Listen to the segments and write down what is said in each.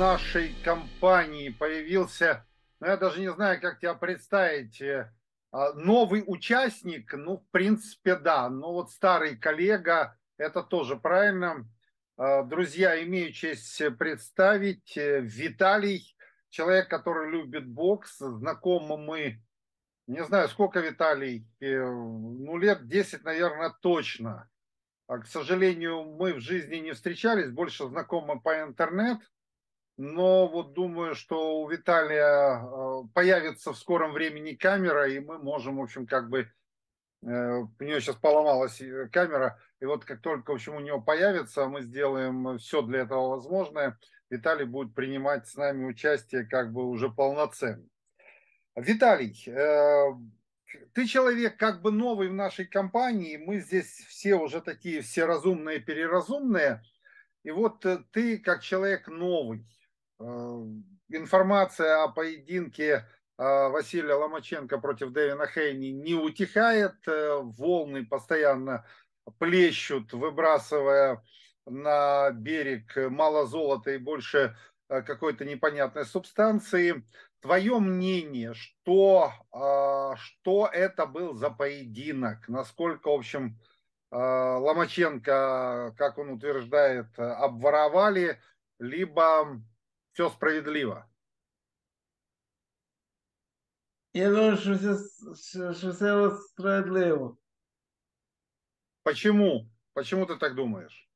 нашей компании появился, ну, я даже не знаю, как тебя представить, э, а, новый участник, ну, в принципе, да, но вот старый коллега, это тоже правильно. А, друзья, имею честь представить э, Виталий, человек, который любит бокс, знакомы мы, не знаю, сколько Виталий, э, ну, лет 10, наверное, точно. А, к сожалению, мы в жизни не встречались, больше знакомы по интернет. Но вот думаю, что у Виталия э, появится в скором времени камера, и мы можем, в общем, как бы... Э, у него сейчас поломалась э, камера, и вот как только, в общем, у него появится, мы сделаем все для этого возможное. Виталий будет принимать с нами участие как бы уже полноценно. Виталий, ты человек как бы новый в нашей компании, мы здесь все уже такие все разумные, переразумные, и вот ты как человек новый, информация о поединке э, Василия Ломаченко против Дэвина Хейни не утихает, волны постоянно плещут, выбрасывая на берег мало золота и больше какой-то непонятной субстанции. Твое мнение, что, что это был за поединок? Насколько, в общем, Ломаченко, как он утверждает, обворовали, либо все справедливо? Я думаю, що все, що все справедливо. Почему? Почему ты так думаешь?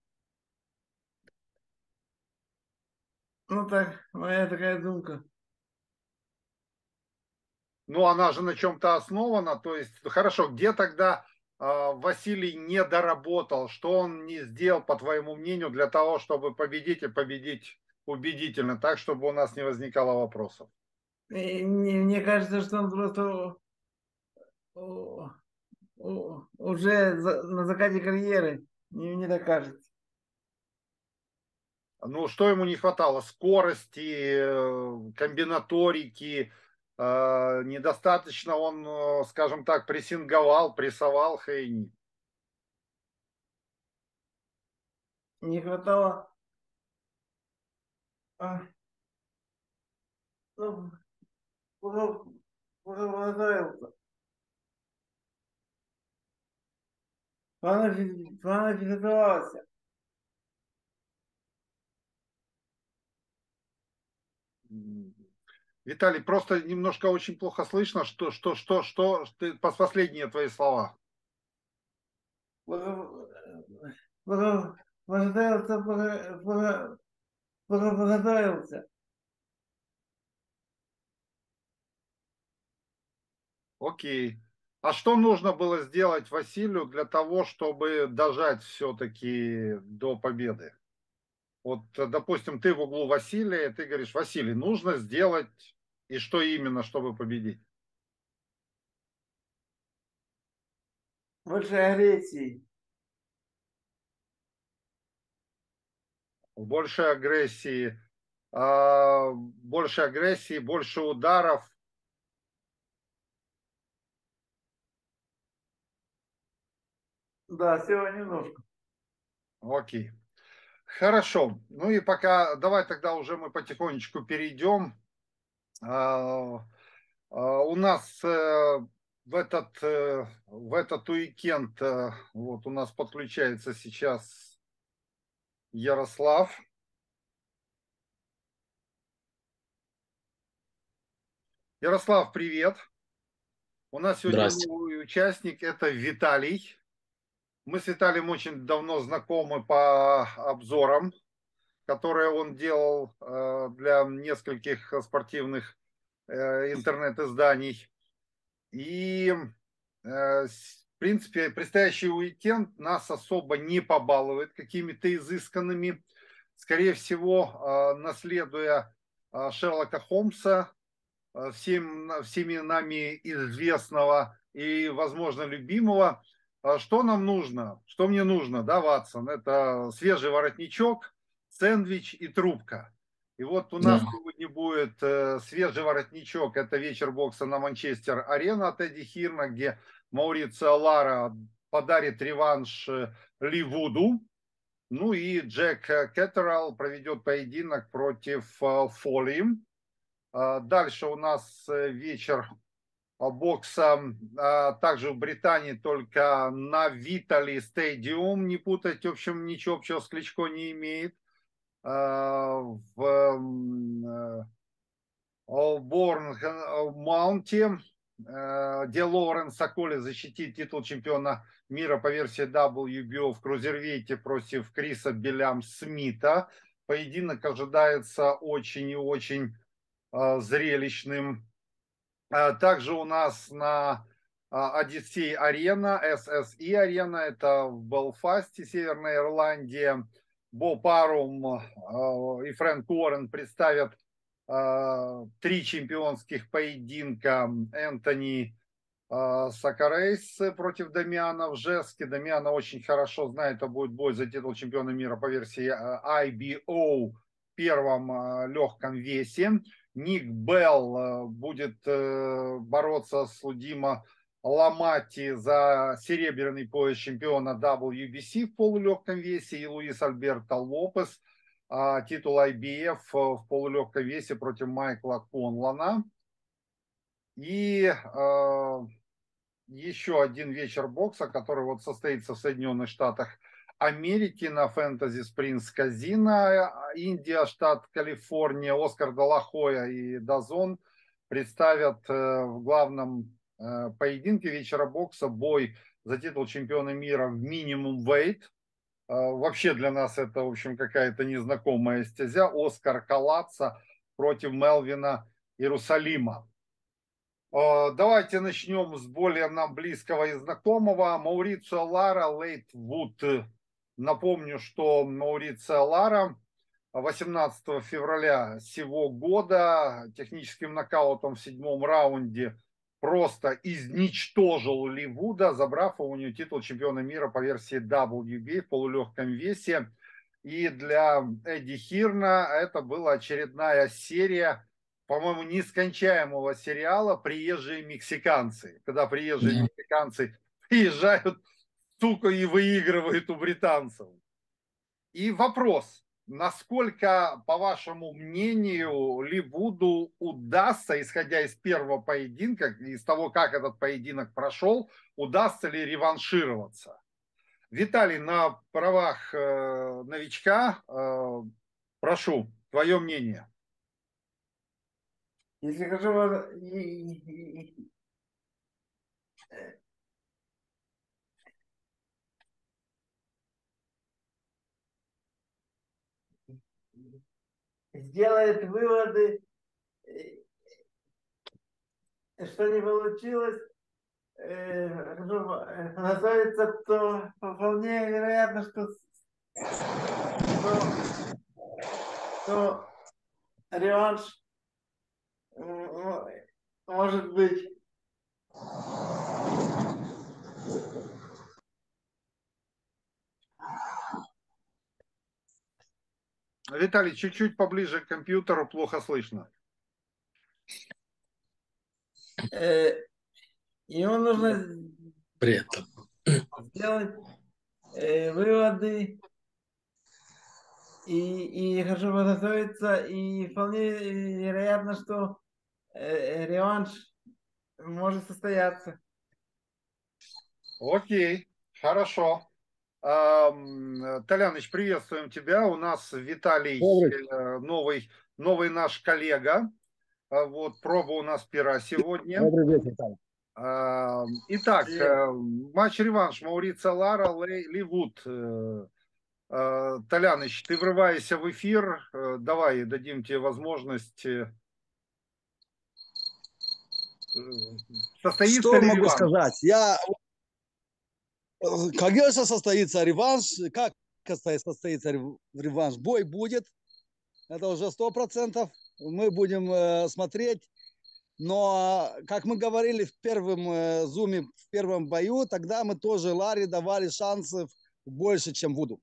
Ну так, моя такая думка. Ну, она же на чем-то основана. То есть, хорошо, где тогда э, Василий не доработал? Что он не сделал, по твоему мнению, для того, чтобы победить и победить убедительно, так, чтобы у нас не возникало вопросов? Мне, кажется, что он просто уже на закате карьеры. Мне, мне так кажется. Ну, что ему не хватало? Скорости, э, комбинаторики, э, недостаточно он, э, скажем так, прессинговал, прессовал Хейни. Не хватало а, ну, подготовился. Фанатизовался. Виталий, просто немножко очень плохо слышно, что, что, что, что, ты, последние твои слова. Подготовился, подготовился. Окей. А что нужно было сделать Василию для того, чтобы дожать все-таки до победы? Вот, допустим, ты в углу Василия, ты говоришь, Василий, нужно сделать и что именно, чтобы победить? Больше агрессии. Больше агрессии. А, больше агрессии, больше ударов. Да, всего немножко. Окей. Хорошо. Ну и пока, давай тогда уже мы потихонечку перейдем а, а, у нас э, в этот, э, в этот уикенд э, вот у нас подключается сейчас Ярослав. Ярослав, привет. У нас сегодня новый участник, это Виталий. Мы с Виталием очень давно знакомы по обзорам которые он делал э, для нескольких спортивных э, интернет-изданий. И, э, принципе, предстоящий уикенд нас особо не побалует какими-то изысканными. Скорее всего, наследуя Шерлока Холмса, всем, всеми нами известного и, возможно, любимого, что нам нужно? Что мне нужно, да, Ватсон? Это свежий воротничок, сэндвич и трубка. И вот у нас да. сегодня будет э, свежий воротничок. Это вечер бокса на Манчестер-арена от Эдди Хирна, где Маурицио Лара подарит реванш э, Ливуду. Ну и Джек Кеттерал проведет поединок против Фоли. Дальше у нас вечер бокса также в Британии, только на Витали Стадиум, не путать, в общем, ничего общего с Кличко не имеет. В Борн Маунте, где Лоурен Соколи защитит титул чемпиона мира по версии WBO в крузервейте против Криса Белям Смита. Поединок ожидается очень и очень э, зрелищным. Э, также у нас на Одиссей Арена, SSE Арена, это в Белфасте, Северная Ирландия. Бо Парум э, и Фрэнк Уоррен представят три чемпионских поединка Энтони а, Сакарейс против Дамиана в Жеске. Дамиана очень хорошо знает, это будет бой за титул чемпиона мира по версии а, IBO в первом легком весе. Ник Белл будет э, бороться с Лудима Ламати за серебряный пояс чемпиона WBC в полулегком весе и Луис Альберто Лопес – а, титул IBF э, в полулегком весе против Майкла Конлана. И э, еще один вечер бокса, который вот состоится в Соединенных Штатах Америки на Фэнтези Спрингс Казино, Индия, штат Калифорния, Оскар Далахоя и Дазон представят э, в главном э, поединке вечера бокса бой за титул чемпиона мира в минимум вейт а, вообще для нас это, в общем, какая-то незнакомая стезя. Оскар Калаца против Мелвина Иерусалима. А, давайте начнем с более нам близкого и знакомого. Маурицио Лара, Лейт Вуд. Напомню, что Маурицио Лара 18 февраля сего года техническим нокаутом в седьмом раунде просто изничтожил Ливуда, забрав у него титул чемпиона мира по версии WB в полулегком весе. И для Эдди Хирна это была очередная серия, по-моему, нескончаемого сериала «Приезжие мексиканцы». Когда приезжие мексиканцы приезжают, сука, и выигрывают у британцев. И вопрос, насколько, по вашему мнению, Ливуду удастся, исходя из первого поединка, из того, как этот поединок прошел, удастся ли реваншироваться? Виталий, на правах э, новичка, э, прошу, твое мнение. Если хочу сделает выводы, э, что не получилось, э, назовется, то вполне вероятно, что, то, то реванш может быть Виталий, чуть-чуть поближе к компьютеру, плохо слышно. Э, ему нужно При этом. сделать э, выводы и, и хорошо подготовиться, и вполне вероятно, что э, реванш может состояться. Окей, хорошо. Толяныч, приветствуем тебя. У нас Виталий, Добрый. Э, новый, новый наш коллега. А вот проба у нас пера сегодня. Добрый вечер, Виталий. Итак, э, матч-реванш Маурица Лара, Ливуд. Э, Толяныч, ты врываешься в эфир. Давай, дадим тебе возможность. Состоится Что могу реванш? сказать? Я Конечно, состоится реванш. Как состоится реванш? Бой будет. Это уже сто процентов. Мы будем э, смотреть. Но, как мы говорили в первом э, зуме, в первом бою, тогда мы тоже Ларе давали шансов больше, чем Вуду.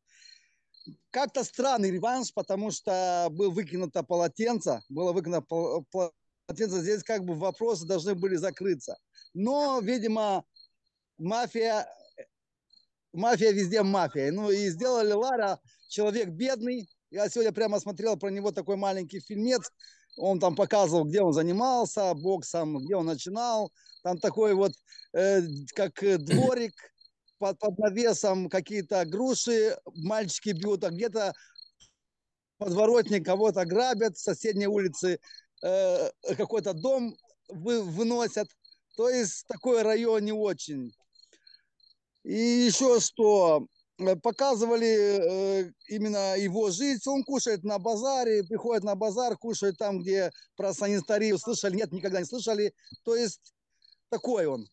Как-то странный реванш, потому что был выкинуто полотенце, было выкинуто полотенце, здесь как бы вопросы должны были закрыться. Но, видимо, мафия мафия везде мафия. Ну и сделали Лара человек бедный. Я сегодня прямо смотрел про него такой маленький фильмец. Он там показывал, где он занимался боксом, где он начинал. Там такой вот, э, как дворик, под, под навесом какие-то груши мальчики бьют, а где-то подворотник кого-то грабят, с соседней улицы э, какой-то дом вы, выносят. То есть такой район не очень. И еще что, э, показывали э, именно его жизнь. Он кушает на базаре, приходит на базар, кушает там, где про санитарию слышали. Нет, никогда не слышали. То есть такой он.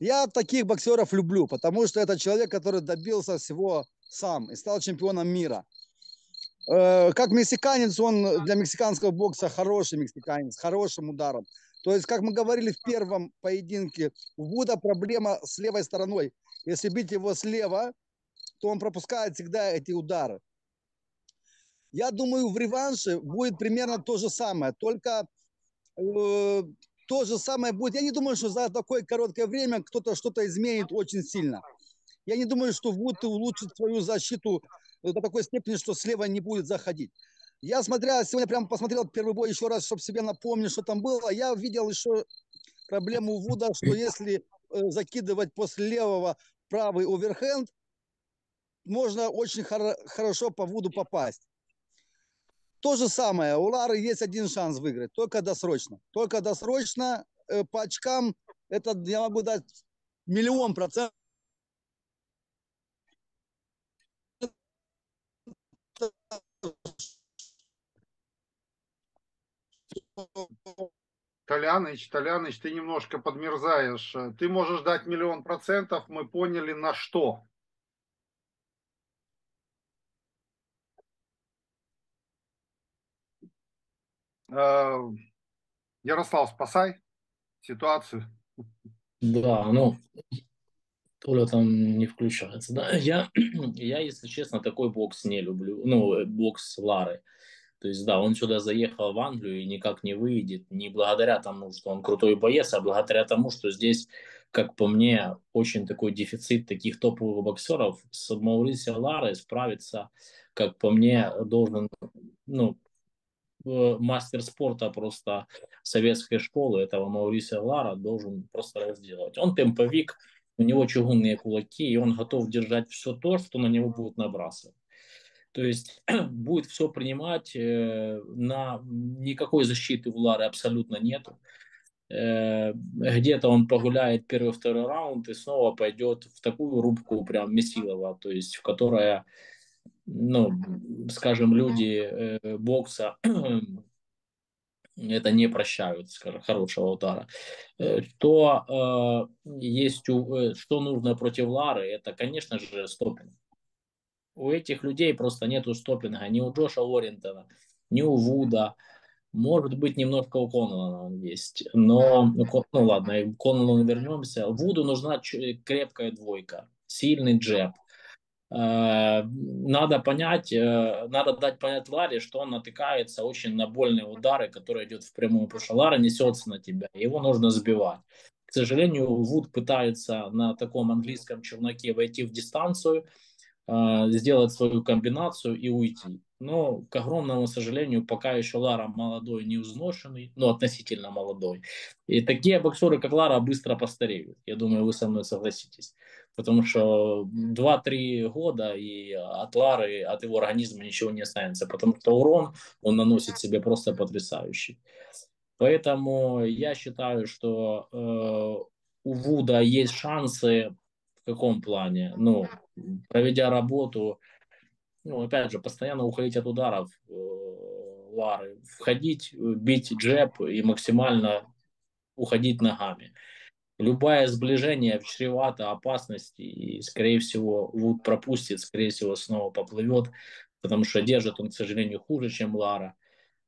Я таких боксеров люблю, потому что это человек, который добился всего сам и стал чемпионом мира. Э, как мексиканец, он для мексиканского бокса хороший мексиканец, хорошим ударом. То есть, как мы говорили в первом поединке, у Буда проблема с левой стороной. Если бить его слева, то он пропускает всегда эти удары. Я думаю, в реванше будет примерно то же самое, только э, то же самое будет. Я не думаю, что за такое короткое время кто-то что-то изменит очень сильно. Я не думаю, что Вуд улучшит свою защиту до такой степени, что слева не будет заходить. Я смотрел, сегодня прям посмотрел первый бой еще раз, чтобы себе напомнить, что там было. Я видел еще проблему Вуда, что если э, закидывать после левого правый оверхенд, можно очень хор- хорошо по Вуду попасть. То же самое, у Лары есть один шанс выиграть, только досрочно. Только досрочно э, по очкам, это я могу дать миллион процентов Толяныч, Толяныч, ты немножко подмерзаешь. Ты можешь дать миллион процентов, мы поняли на что. Э, Ярослав, спасай ситуацию. Да, ну, Толя там не включается. Да, я, я, если честно, такой бокс не люблю. Ну, бокс Лары. То есть, да, он сюда заехал в Англию и никак не выйдет, не благодаря тому, что он крутой боец, а благодаря тому, что здесь, как по мне, очень такой дефицит таких топовых боксеров. С Маурисио Ларой справиться, как по мне, должен, ну, мастер спорта просто советской школы, этого Маурисио Лара, должен просто разделать. Он темповик, у него чугунные кулаки, и он готов держать все то, что на него будет набрасывать. То есть будет все принимать, э, на никакой защиты у Лары абсолютно нету. Э, где-то он погуляет первый-второй раунд и снова пойдет в такую рубку прям Месилова, то есть в которая, ну, скажем, люди э, бокса это не прощают, скажем, хорошего удара. Что э, есть, что нужно против Лары, это, конечно же, стопинг у этих людей просто нету стопинга, ни у Джоша Уоррентона, ни у Вуда. Может быть, немножко у Коннеллана он есть. Но, ну, ладно, к Коннеллану вернемся. Вуду нужна крепкая двойка, сильный джеб. Э, надо понять, э, надо дать понять Ларе, что он натыкается очень на больные удары, которые идет в прямую, потому что Лара несется на тебя, его нужно сбивать. К сожалению, Вуд пытается на таком английском челноке войти в дистанцию, сделать свою комбинацию и уйти. Но, к огромному сожалению, пока еще Лара молодой, не узношенный, но относительно молодой. И такие боксеры, как Лара, быстро постареют. Я думаю, вы со мной согласитесь. Потому что 2-3 года и от Лары, от его организма ничего не останется. Потому что урон он наносит себе просто потрясающий. Поэтому я считаю, что э, у Вуда есть шансы в каком плане? Ну, проведя работу, ну, опять же, постоянно уходить от ударов э, Лары, входить, бить джеб и максимально уходить ногами. Любое сближение чревато опасности, и, скорее всего, Вуд пропустит, скорее всего, снова поплывет, потому что держит он, к сожалению, хуже, чем Лара,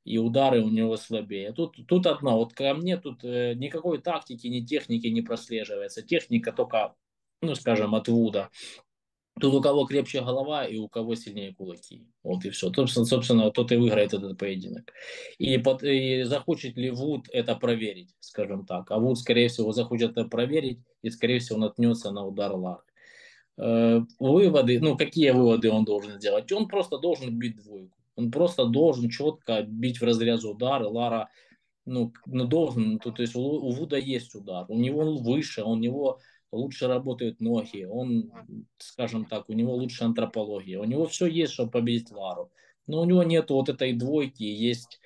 и удары у него слабее. Тут, тут одно, вот ко мне тут э, никакой тактики, ни техники не прослеживается. Техника только, ну, скажем, от Вуда. Тут у кого крепче голова и у кого сильнее кулаки. Вот и все. Собственно, собственно тот и выиграет этот поединок. И, под, и захочет ли Вуд это проверить, скажем так. А Вуд, скорее всего, захочет это проверить и, скорее всего, наткнется на удар Лары. Э, выводы, ну, какие выводы он должен сделать? Он просто должен бить двойку. Он просто должен четко бить в разрез удары. Лара, ну, ну должен, то, то есть у, у Вуда есть удар, у него он выше, у него лучше работают ноги, он, скажем так, у него лучше антропология, у него все есть, чтобы победить Лару. Но у него нет вот этой двойки, есть,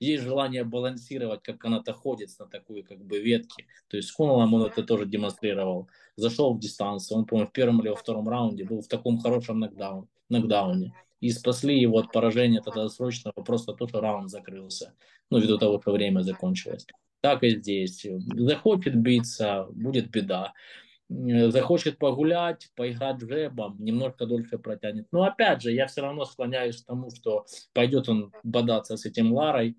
есть желание балансировать, как она-то ходит на такой как бы ветке. То есть с Конолом он это тоже демонстрировал. Зашел в дистанцию, он, по-моему, в первом или во втором раунде был в таком хорошем нокдаун, нокдауне. И спасли его от поражения тогда срочного, просто тот раунд закрылся. Ну, ввиду того, что время закончилось. Так и здесь. Захочет биться, будет беда. Захочет погулять, поиграть джебом, немножко дольше протянет. Но опять же, я все равно склоняюсь к тому, что пойдет он бодаться с этим Ларой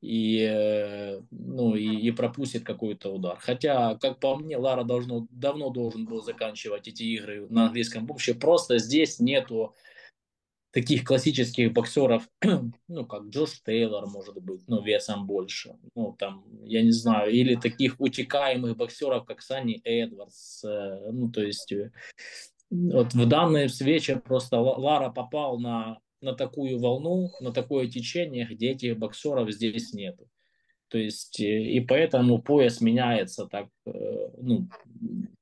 и, э, ну, и, и пропустит какой-то удар. Хотя, как по мне, Лара должно, давно должен был заканчивать эти игры на английском боксе. Просто здесь нету таких классических боксеров, ну, как Джош Тейлор, может быть, ну, весом больше, ну, там, я не знаю, или таких утекаемых боксеров, как Санни Эдвардс, э, ну, то есть, э, вот в данной свече просто Лара попал на, на такую волну, на такое течение, где этих боксеров здесь нету. То есть, э, и поэтому пояс меняется так, ну,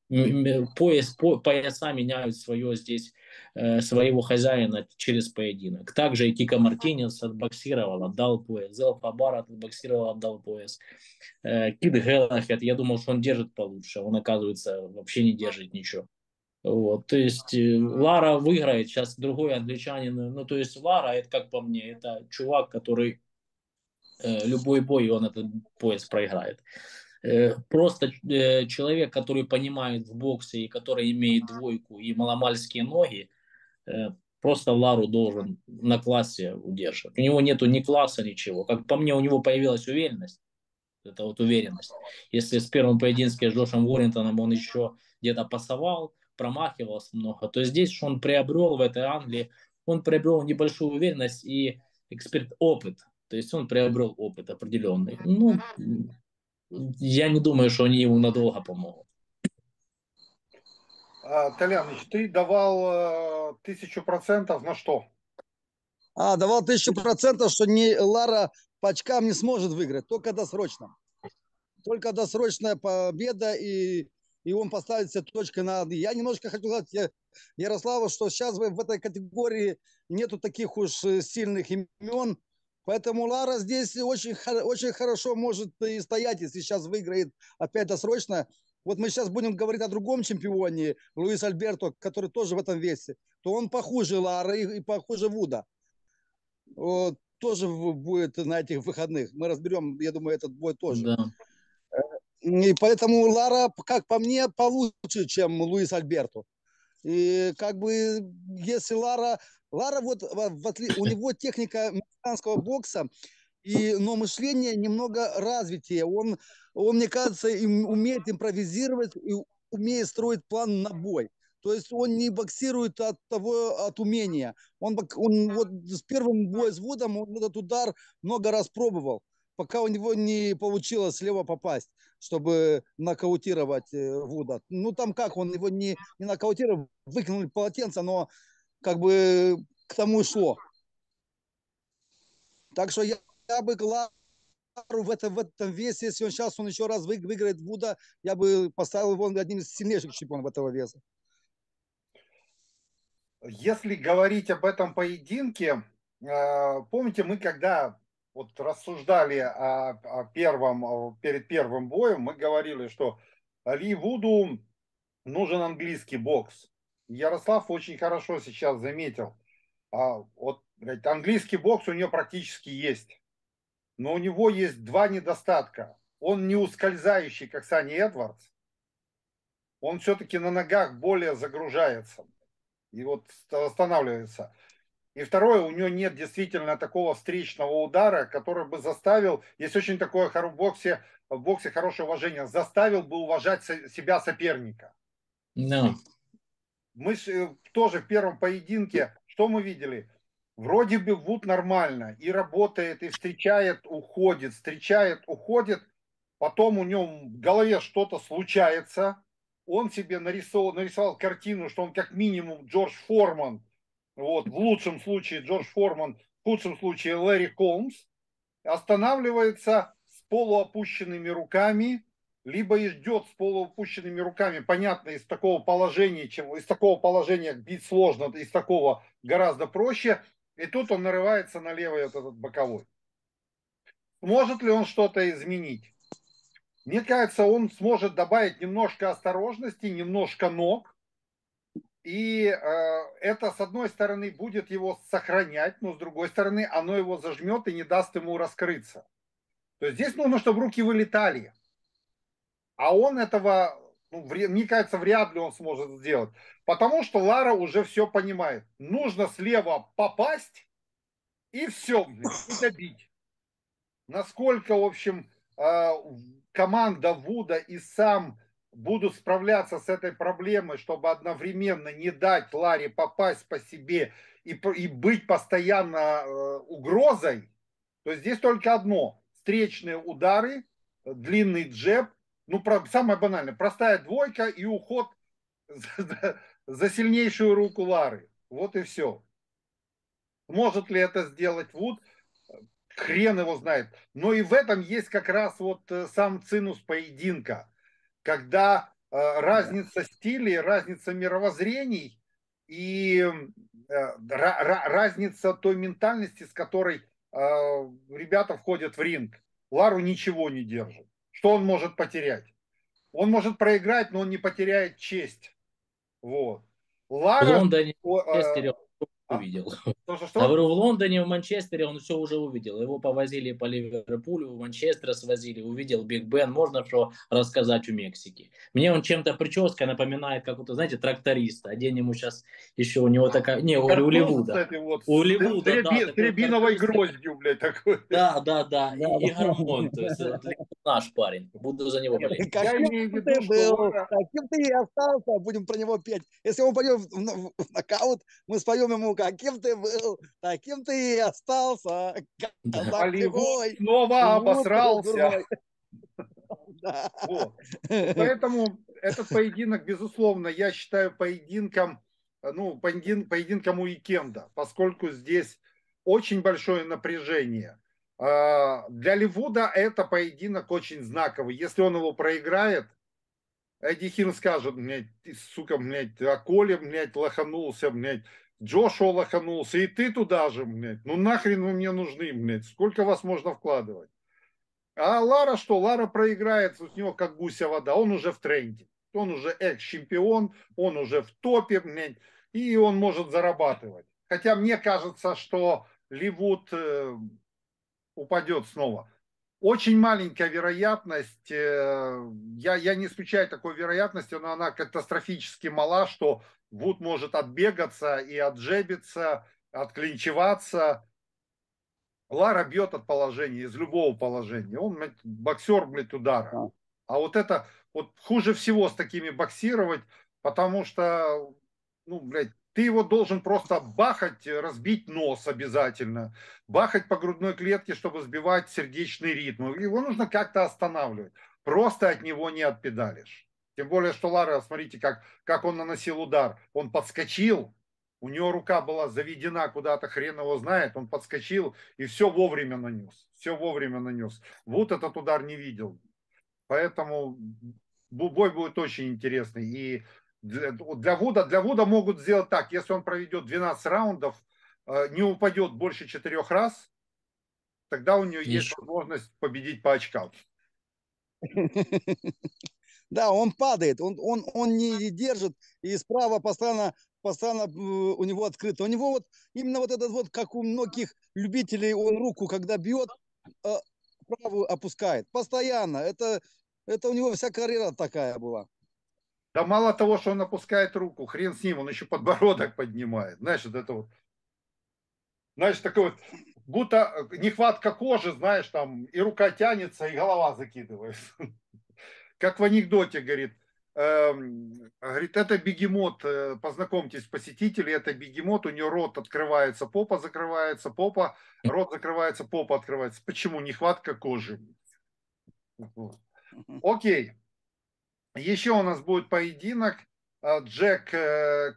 пояс, по, пояса меняют свое здесь, э, своего хозяина через поединок. Также и Кика Мартинес отбоксировал, отдал пояс. Зел Фабарат отбоксировал, отдал пояс. Э, Кид Геллахет, я думал, что он держит получше. Он, оказывается, вообще не держит ничего. Вот, то есть э, Лара выиграет, сейчас другой англичанин, ну то есть Лара, это как по мне, это чувак, который э, любой бой, он этот пояс проиграет. Э, просто э, человек, который понимает в боксе и который имеет двойку и маломальские ноги, э, просто Лару должен на классе удерживать. У него нету ни класса, ничего. Как по мне, у него появилась уверенность. Это вот уверенность. Если с первым поединке с Джошем Уоррентоном он еще где-то пасовал, промахивался много, то здесь он приобрел в этой Англии, он приобрел небольшую уверенность и эксперт опыт. То есть он приобрел опыт определенный. Ну, я не думаю, что они ему надолго помогут. А, Толяныч, ты давал тысячу процентов на что? А, давал тысячу процентов, что не Лара по очкам не сможет выиграть, только досрочно. Только досрочная победа, и, и он поставит все точки на «и». Я немножко хочу сказать Ярославу, что сейчас в этой категории нету таких уж сильных имен, Поэтому Лара здесь очень, очень хорошо может и стоять, если сейчас выиграет опять досрочно. Вот мы сейчас будем говорить о другом чемпионе, Луис Альберто, который тоже в этом весе, то он похуже Лары и, и похуже Вуда. Вот, тоже будет на этих выходных. Мы разберем, я думаю, этот бой тоже. Да. И поэтому Лара, как по мне, получше, чем Луис Альберто. И как бы, если Лара Лара вот отли... у него техника мексиканского бокса, и, но мышление немного развитие. Он, он, мне кажется, им, умеет импровизировать и умеет строить план на бой. То есть он не боксирует от того, от умения. Он, он вот с первым боем с Вудом он этот удар много раз пробовал, пока у него не получилось слева попасть, чтобы нокаутировать э, Вуда. Ну там как, он его не, не нокаутировал, выкинули полотенце, но как бы к тому и шло. Так что я, я бы Лару в этом, в этом весе, если он сейчас он еще раз вы, выиграет Вуда, я бы поставил его одним из сильнейших чемпионов этого веса. Если говорить об этом поединке, э, помните, мы когда вот рассуждали о, о первом, перед первым боем, мы говорили, что Ли Вуду нужен английский бокс. Ярослав очень хорошо сейчас заметил. А, вот говорит, английский бокс у него практически есть. Но у него есть два недостатка. Он не ускользающий, как Сани Эдвардс. Он все-таки на ногах более загружается. И вот останавливается. И второе, у него нет действительно такого встречного удара, который бы заставил, есть очень такое в боксе, в боксе хорошее уважение, заставил бы уважать себя соперника. No мы э, тоже в первом поединке, что мы видели? Вроде бы Вуд нормально, и работает, и встречает, уходит, встречает, уходит. Потом у него в голове что-то случается, он себе нарисовал, нарисовал картину, что он как минимум Джордж Форман, вот, в лучшем случае Джордж Форман, в худшем случае Лэри Холмс, останавливается с полуопущенными руками, либо и ждет с полуопущенными руками. Понятно, из такого положения, чем из такого положения бить сложно, из такого гораздо проще. И тут он нарывается на левый вот этот боковой. Может ли он что-то изменить? Мне кажется, он сможет добавить немножко осторожности, немножко ног. И э, это, с одной стороны, будет его сохранять, но с другой стороны, оно его зажмет и не даст ему раскрыться. То есть здесь нужно, чтобы руки вылетали. А он этого, ну, мне кажется, вряд ли он сможет сделать. Потому что Лара уже все понимает. Нужно слева попасть и все, и добить. Насколько, в общем, э, команда Вуда и сам будут справляться с этой проблемой, чтобы одновременно не дать Ларе попасть по себе и, и быть постоянно э, угрозой, то здесь только одно. Встречные удары, длинный джеб, ну, про, самое банальное, простая двойка и уход за, за сильнейшую руку Лары. Вот и все. Может ли это сделать Вуд? хрен его знает. Но и в этом есть как раз вот э, сам цинус поединка, когда э, разница стилей, разница мировоззрений и э, разница той ментальности, с которой ребята входят в ринг. Лару ничего не держит. Что он может потерять? Он может проиграть, но он не потеряет честь. Вот. Лара... В Лондоне, э, а? увидел. Что, что, что? Говорю, в Лондоне, в Манчестере он все уже увидел. Его повозили по Ливерпулю, в Манчестер свозили, увидел Биг Бен. Можно что рассказать у Мексики. Мне он чем-то прическа напоминает какого-то, знаете, тракториста. Одень ему сейчас еще у него такая... Не, у, у Ливуда. Вот, у Ливуда, с, да. С рябиновой гроздью, блядь, такой. Да, да, да. И, и гормон. То есть наш парень. Буду за него болеть. Каким ты был, каким ты и остался, будем про него петь. Если он пойдет в нокаут, мы споем ему каким ты был, таким ты и остался. Голливуд снова обосрался. Вот. Поэтому этот поединок, безусловно, я считаю поединком, ну, поедин, поединком уикенда, поскольку здесь очень большое напряжение. А, для Ливуда это поединок очень знаковый. Если он его проиграет, Эдди Хин скажет, блядь, сука, блядь, а Коля, блядь, лоханулся, блядь, Джошуа лоханулся, и ты туда же, блядь. Ну нахрен вы мне нужны, блядь. Сколько вас можно вкладывать? А Лара что? Лара проиграет, у него как гуся вода. Он уже в тренде. Он уже экс-чемпион, он уже в топе, блядь. И он может зарабатывать. Хотя мне кажется, что Ливуд э, упадет снова. Очень маленькая вероятность, э, я, я не исключаю такой вероятности, но она катастрофически мала, что Вуд может отбегаться и отжебиться, отклинчеваться. Лара бьет от положения, из любого положения. Он блядь, боксер, блядь, удара. А вот это, вот хуже всего с такими боксировать, потому что, ну, блядь, ты его должен просто бахать, разбить нос обязательно, бахать по грудной клетке, чтобы сбивать сердечный ритм. Его нужно как-то останавливать. Просто от него не отпедалишь. Тем более, что Лара, смотрите, как, как он наносил удар. Он подскочил, у него рука была заведена куда-то, хрен его знает, он подскочил и все вовремя нанес. Все вовремя нанес. Вот этот удар не видел. Поэтому бой будет очень интересный. И для, для, Вуда, для Вуда могут сделать так, если он проведет 12 раундов, э, не упадет больше четырех раз, тогда у него Еще. есть возможность победить по очкам. Да, он падает, он, он, он не держит, и справа постоянно, постоянно э, у него открыто. У него вот именно вот этот вот, как у многих любителей, он руку, когда бьет, э, правую опускает. Постоянно. Это, это у него вся карьера такая была. Да мало того, что он опускает руку, хрен с ним, он еще подбородок поднимает. Знаешь, вот это вот. Знаешь, такой вот, будто нехватка кожи, знаешь, там и рука тянется, и голова закидывается как в анекдоте, говорит, э, говорит, это бегемот, э, познакомьтесь, посетители, это бегемот, у нее рот открывается, попа закрывается, попа, рот закрывается, попа открывается. Почему? Нехватка кожи. Окей. Еще у нас будет поединок Джек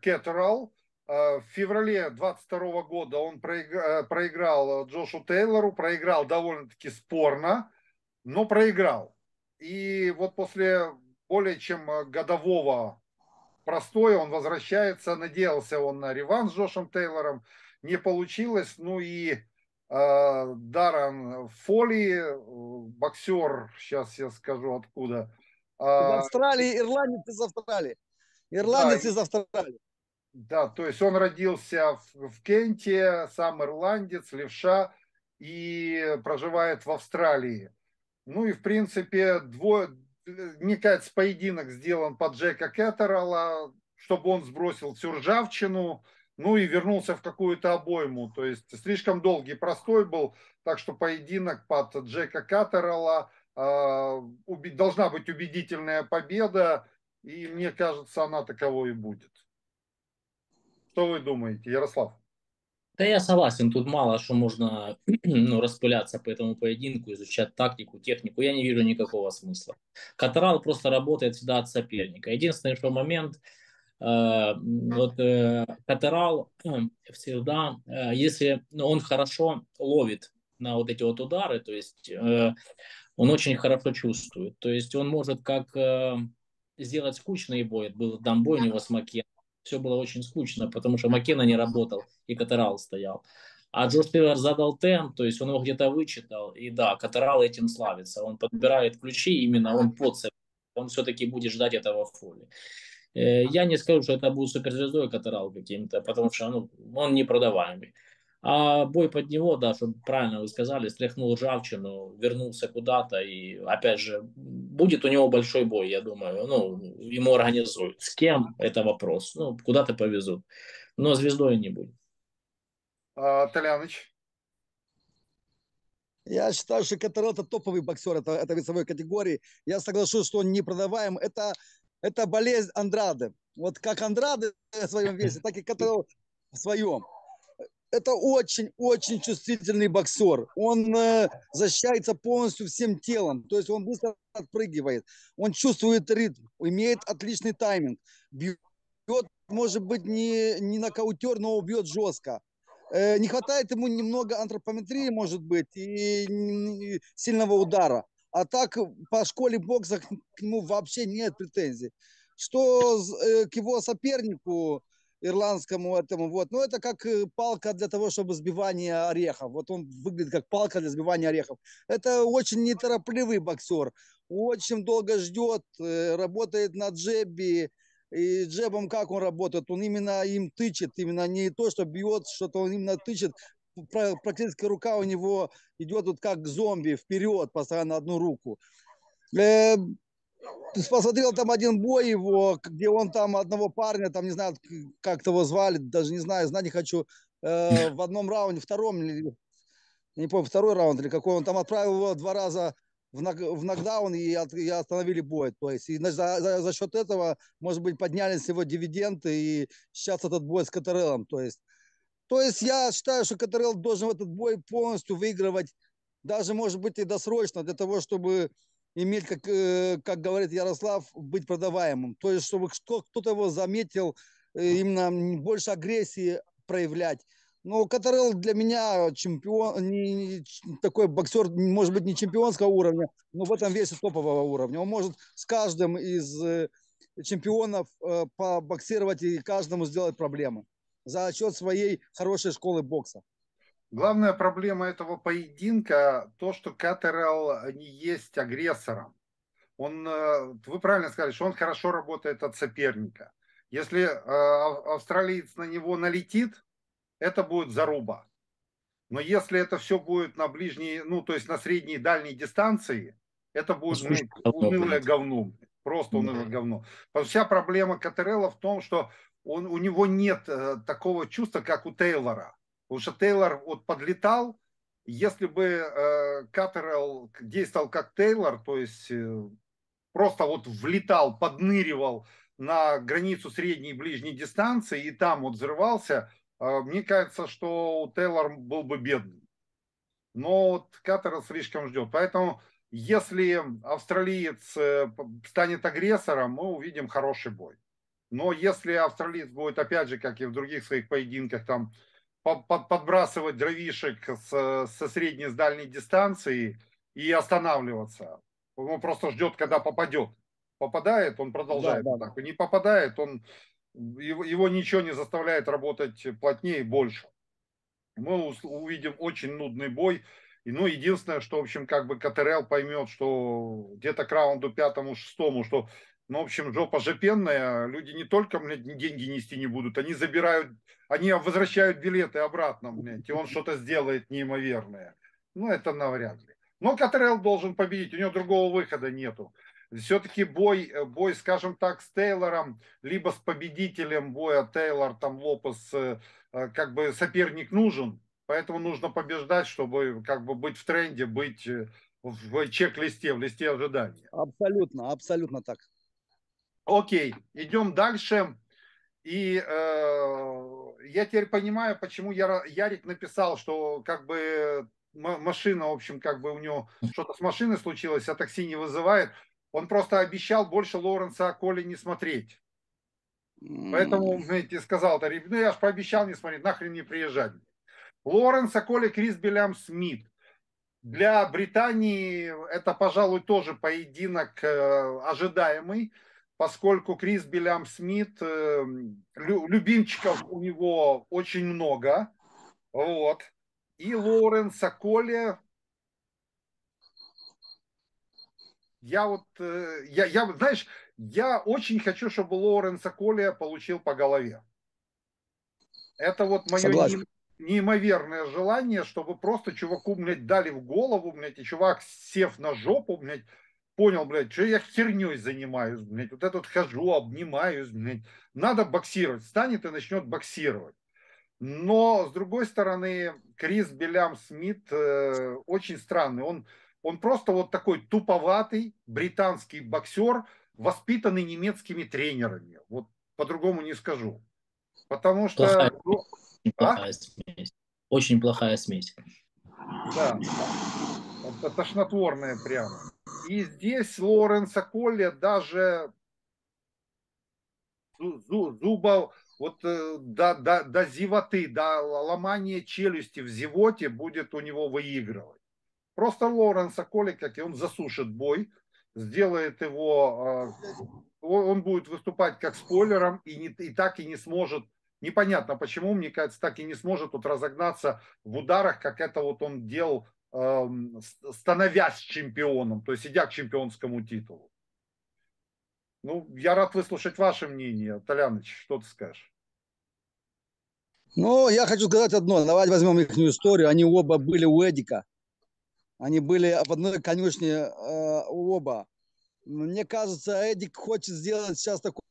Кеттерал. В феврале 22 года он проиграл Джошу Тейлору, проиграл довольно-таки спорно, но проиграл. И вот после более чем годового простоя он возвращается, надеялся он на реванш с Джошем Тейлором, не получилось. Ну и э, Даррен Фоли, боксер, сейчас я скажу откуда. Из Австралии, ирландец из Австралии. Ирландец да, из Австралии. Да, то есть он родился в, в Кенте, сам ирландец, левша, и проживает в Австралии. Ну и, в принципе, двое, мне кажется, поединок сделан под Джека Кеттерала, чтобы он сбросил всю ржавчину, ну и вернулся в какую-то обойму. То есть слишком долгий, простой был, так что поединок под Джека Кеттерала должна быть убедительная победа, и мне кажется, она таковой и будет. Что вы думаете, Ярослав? Да я согласен, тут мало что можно ну, распыляться по этому поединку, изучать тактику, технику. Я не вижу никакого смысла. Катарал просто работает всегда от соперника. Единственный что момент, э, вот э, Катарал всегда, э, если ну, он хорошо ловит на вот эти вот удары, то есть э, он очень хорошо чувствует. То есть он может как э, сделать скучный бой. Был там бой у него с Макеном все было очень скучно, потому что Макена не работал и Катарал стоял. А Джош Тейлор задал темп, то есть он его где-то вычитал. И да, Катарал этим славится. Он подбирает ключи, именно он под Он все-таки будет ждать этого фоли. Э, я не скажу, что это будет суперзвездой Катарал каким-то, потому что ну, он непродаваемый. А бой под него, да, чтобы правильно вы сказали, стряхнул ржавчину, вернулся куда-то и, опять же, будет у него большой бой, я думаю. Ну, ему организуют. С кем, это вопрос. Ну, куда-то повезут. Но звездой не будет. А, Толяныч? Я считаю, что Катарел это топовый боксер это, это весовой категории. Я соглашусь, что он не продаваем. Это, это болезнь Андраде. Вот как Андраде в своем весе, так и Катарел в своем это очень-очень чувствительный боксер. Он э, защищается полностью всем телом, то есть он быстро отпрыгивает, он чувствует ритм, имеет отличный тайминг, бьет, может быть, не, не нокаутер, но убьет жестко. Э, не хватает ему немного антропометрии, может быть, и, и сильного удара. А так по школе бокса к нему вообще нет претензий. Что э, к его сопернику, ирландскому этому. Вот. Но это как э, палка для того, чтобы сбивание орехов. Вот он выглядит как палка для сбивания орехов. Это очень неторопливый боксер. Очень долго ждет, э, работает на джебе. И джебом как он работает? Он именно им тычет, именно не то, что бьет, что-то он именно тычет. Практически рука у него идет вот как зомби вперед, постоянно одну руку. Э, посмотрел там один бой его, где он там одного парня, там не знаю, как его звали, даже не знаю, знать не хочу, э, в одном раунде, втором, не помню, второй раунд или какой, он там отправил его два раза в, нок, в нокдаун и, от, и остановили бой. То есть и за, за, за счет этого, может быть, поднялись его дивиденды и сейчас этот бой с Катареллом. То есть, то есть я считаю, что Катарелл должен этот бой полностью выигрывать, даже, может быть, и досрочно, для того, чтобы иметь, как, э, как говорит Ярослав, быть продаваемым. То есть, чтобы кто-то его заметил, э, именно больше агрессии проявлять. Но Катарел для меня чемпион, не, не, такой боксер, может быть, не чемпионского уровня, но в этом весе топового уровня. Он может с каждым из э, чемпионов побоксировать и каждому сделать проблемы за счет своей хорошей школы бокса. Главная проблема этого поединка то, что Катерел не есть агрессором. Он, э, вы правильно сказали, что он хорошо работает от соперника. Если э, австралиец на него налетит, это будет заруба. Но если это все будет на ближней, ну, то есть на средней и дальней дистанции, это будет ну, унылое говно. Просто унылое говно. Потому что вся проблема Катерелла в том, что он, у него нет э, такого чувства, как у Тейлора. Потому что Тейлор вот подлетал, если бы э, Каттерелл действовал как Тейлор, то есть э, просто вот влетал, подныривал на границу средней и ближней дистанции и там вот взрывался, э, мне кажется, что Тейлор был бы бедным. Но вот Каттерелл слишком ждет. Поэтому если австралиец э, станет агрессором, мы увидим хороший бой. Но если австралиец будет, опять же, как и в других своих поединках, там подбрасывать дровишек с, со средней, с дальней дистанции и останавливаться, он просто ждет, когда попадет. Попадает, он продолжает да, да. Не попадает, он его, его ничего не заставляет работать плотнее и больше. Мы увидим очень нудный бой. И, ну, единственное, что, в общем, как бы КТРЛ поймет, что где-то к раунду пятому, шестому, что, ну, в общем, жопа жопенная, люди не только, блядь, деньги нести не будут, они забирают, они возвращают билеты обратно, блядь, и он что-то сделает неимоверное. Ну, это навряд ли. Но КТРЛ должен победить, у него другого выхода нету. Все-таки бой, бой, скажем так, с Тейлором, либо с победителем боя Тейлор, там Лопес, э, как бы соперник нужен, Поэтому нужно побеждать, чтобы как бы быть в тренде, быть э, в чек-листе, в листе ожидания. Абсолютно, абсолютно так. Окей, идем дальше. И э, я теперь понимаю, почему я, Ярик написал, что как бы машина, в общем, как бы у него что-то с машиной случилось, а такси не вызывает. Он просто обещал больше Лоренса Коли не смотреть. Поэтому, знаете, сказал, ну я же пообещал не смотреть, нахрен не приезжать. Лоренс Аколи, Крис Белям Смит. Для Британии это, пожалуй, тоже поединок э, ожидаемый, поскольку Крис Белям Смит, э, любимчиков у него очень много. Вот. И Лоренс Аколи, я вот, э, я, я, знаешь, я очень хочу, чтобы Лоренс Аколи получил по голове. Это вот мое Согласен неимоверное желание, чтобы просто чуваку, блядь, дали в голову, блядь, и чувак, сев на жопу, блядь, понял, блядь, что я херней занимаюсь, блядь, вот этот хожу, обнимаюсь, блядь. Надо боксировать, станет и начнет боксировать. Но, с другой стороны, Крис Белям Смит э, очень странный. Он, он просто вот такой туповатый британский боксер, воспитанный немецкими тренерами. Вот по-другому не скажу. Потому что... Ну, очень а? плохая смесь. Очень плохая смесь. Да, это тошнотворная прямо. И здесь Лоренса Колли даже зубов, вот э, до, до, до зевоты, до ломания челюсти в зевоте будет у него выигрывать. Просто Лоренса Колли, как и он засушит бой, сделает его, а, он будет выступать как спойлером и, не, и так и не сможет непонятно почему, мне кажется, так и не сможет вот разогнаться в ударах, как это вот он делал, становясь чемпионом, то есть идя к чемпионскому титулу. Ну, я рад выслушать ваше мнение. Толяныч, что ты скажешь? Ну, я хочу сказать одно. Давайте возьмем их историю. Они оба были у Эдика. Они были в одной конюшне э, оба. Мне кажется, Эдик хочет сделать сейчас такой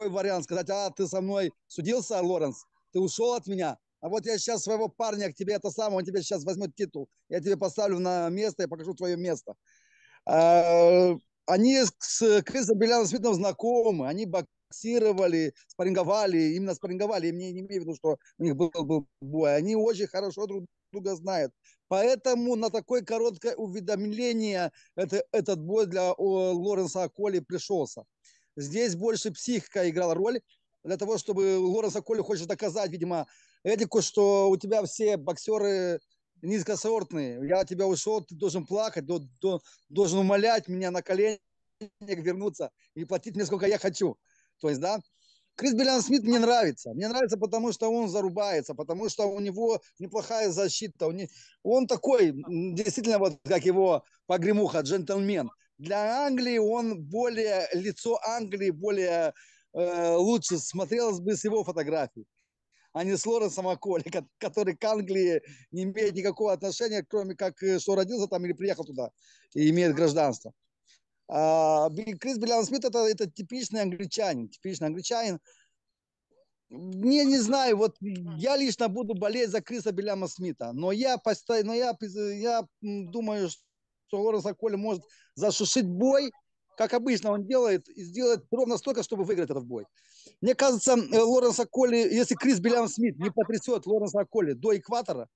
вариант сказать, а ты со мной судился, Лоренс, ты ушел от меня, а вот я сейчас своего парня к тебе это самое, он тебе сейчас возьмет титул, я тебе поставлю на место и покажу твое место. А, они с Крисом Беляном Смитом знакомы, они боксировали, спарринговали, именно спарринговали, я не, не имею в виду, что у них был, был бой, они очень хорошо друг друга знают. Поэтому на такое короткое уведомление это, этот бой для Лоренса Аколи пришелся. Здесь больше психика играла роль для того, чтобы Лоренс Коли хочет доказать, видимо, Эдику, что у тебя все боксеры низкосортные. Я тебя ушел, ты должен плакать, должен умолять меня на коленях вернуться и платить мне, сколько я хочу. То есть, да, Крис Белян Смит мне нравится. Мне нравится, потому что он зарубается, потому что у него неплохая защита. Он, не, он такой, действительно, вот как его погремуха, джентльмен для Англии он более, лицо Англии более э, лучше смотрелось бы с его фотографий, а не с Лоренсом Аколи, который к Англии не имеет никакого отношения, кроме как, э, что родился там или приехал туда и имеет гражданство. А, Крис Белян Смит это, это типичный англичанин, типичный англичанин. Не, не знаю, вот я лично буду болеть за Криса Беляма Смита, но я, постоянно, я, я думаю, что Лоренс Аколи может зашушить бой, как обычно он делает, и сделать ровно столько, чтобы выиграть этот бой. Мне кажется, э, Лоренс Аколи, если Крис Белян Смит не потрясет Лоренса Аколи до экватора,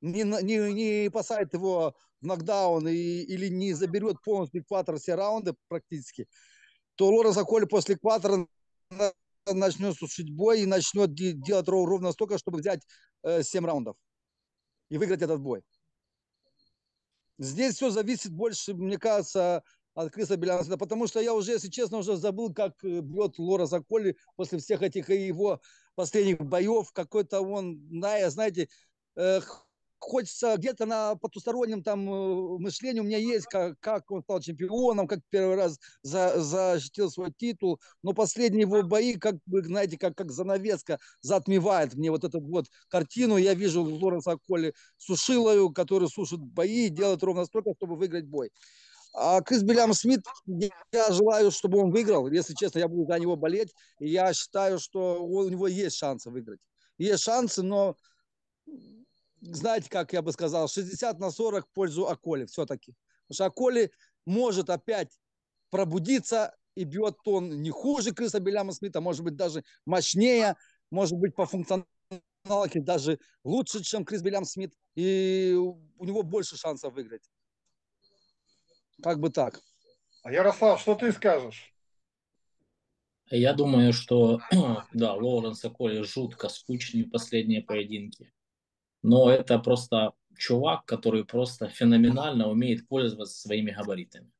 не, не, не посадит его в нокдаун и, или не заберет полностью экватор все раунды практически, то Лоренс Аколи после экватора начнет сушить бой и начнет делать ровно столько, чтобы взять э, 7 раундов и выиграть этот бой. Здесь все зависит больше, мне кажется, от Криса Белянса, потому что я уже, если честно, уже забыл, как э, бьет Лора Заколи после всех этих его последних боев. Какой-то он, знаете, хочется где-то на потустороннем там э, мышлении у меня есть, как, как он стал чемпионом, как первый раз за, защитил свой титул, но последние его бои, как бы, знаете, как, как занавеска затмевает мне вот эту вот картину. Я вижу Лоренса Колли Сушилою, который сушит бои и делает ровно столько, чтобы выиграть бой. А Крис Белям Смит, я желаю, чтобы он выиграл. Если честно, я буду за него болеть. И я считаю, что у него есть шансы выиграть. Есть шансы, но знаете, как я бы сказал, 60 на 40 в пользу Аколи все-таки. Потому что Аколи может опять пробудиться и бьет он не хуже Криса Беляма Смита, может быть, даже мощнее, может быть, по функционалке даже лучше, чем Крис Белям Смит. И у него больше шансов выиграть. Как бы так. А Ярослав, что ты скажешь? Я думаю, что да, Лоуренс Аколи жутко скучные последние поединки но это просто чувак, который просто феноменально умеет пользоваться своими габаритами.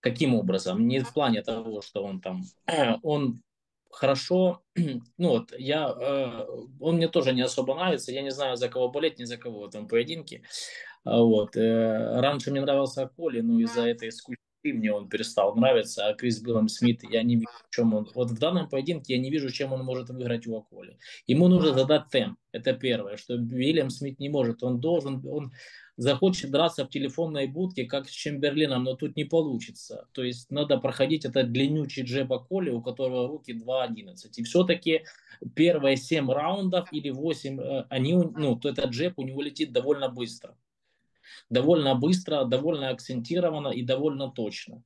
Каким образом? Не в плане того, что он там, он хорошо, ну вот, я, э, он мне тоже не особо нравится, я не знаю, за кого болеть, ни за кого в этом поединке. А вот, э, раньше мне нравился Коли, но из-за этой скучной и мне он перестал нравиться, а Крис Биллом Смит, я не вижу, чем он... Вот в данном поединке я не вижу, чем он может выиграть у Аколи. Ему нужно задать темп, это первое, что Вильям Смит не может. Он должен, он захочет драться в телефонной будке, как с Чемберлином, но тут не получится. То есть надо проходить этот длиннючий джеб Аколи, у которого руки 2.11. И все-таки первые 7 раундов или 8, э, они, ну, то этот джеб у него летит довольно быстро довольно быстро, довольно акцентированно и довольно точно.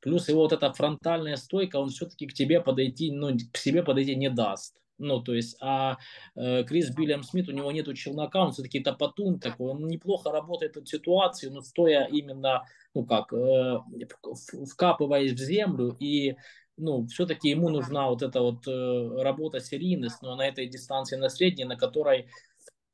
Плюс его вот эта фронтальная стойка, он все-таки к тебе подойти, ну, к себе подойти не даст. Ну, то есть, а э, Крис Биллиам Смит, у него нету челнока, он все-таки топотун такой, он неплохо работает в ситуации, но стоя именно, ну как, э, вкапываясь в землю и ну, все-таки ему нужна вот эта вот э, работа серийность, но на этой дистанции на средней, на которой